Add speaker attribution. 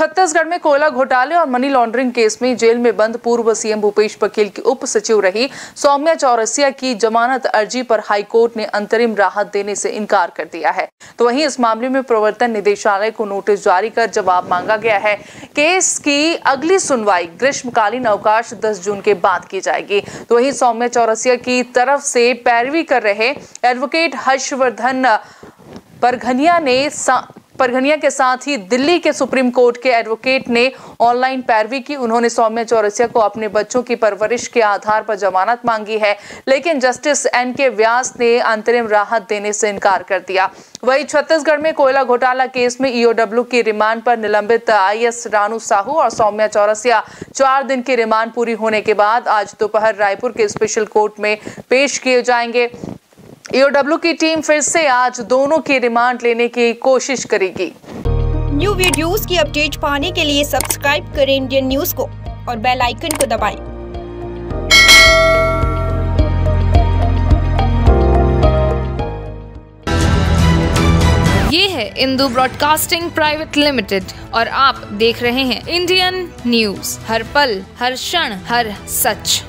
Speaker 1: छत्तीसगढ़ में कोयला घोटाले और मनी लॉन्ड्रिंग केस में जेल में बंद पूर्व सीएम भूपेश बघेल की उप सचिव रही। सौम्या चौरसिया की जमानत अर्जी पर हाईकोर्ट ने अंतरिम राहत देने से इनकार कर दिया है। तो वहीं इस मामले में प्रवर्तन निदेशालय को नोटिस जारी कर जवाब मांगा गया है। केस की अगली सुनवाई ग्रीष्मकालीन अवकाश 10 जून के बाद की जाएगी। तो वहीं सौम्या चौरसिया की तरफ़ से पैरवी कर रहे एडवोकेट हर्षवर्धन परघनिया ने परघनिया के साथ ही दिल्ली के सुप्रीम कोर्ट के एडवोकेट ने ऑनलाइन पैरवी की। उन्होंने सौम्य चौरसिया को अपने बच्चों की परवरिश के आधार पर जमानत मांगी है, लेकिन जस्टिस एन के व्यास ने अंतरिम राहत देने से इनकार कर दिया। वही छत्तीसगढ़ में कोयला घोटाला केस में ईओडब्ल्यू की रिमांड पर निलंबित आईएएस रानू साहू और सौम्या चौरसिया। चार दिन की रिमांड पूरी होने के बाद आज दोपहर रायपुर के स्पेशल कोर्ट में पेश किए जाएँगे। ईओडब्ल्यू की टीम फिर से आज दोनों की रिमांड लेने की कोशिश करेगी।
Speaker 2: न्यू वीडियोस की अपडेट पाने के लिए सब्सक्राइब करें इंडियन न्यूज़ को और बेल आइकन को दबाएँ।
Speaker 3: ये है इंदू ब्रॉडकास्टिंग प्राइवेट लिमिटेड और आप देख रहे हैं इंडियन न्यूज़ हर पल हर क्षण हर सच।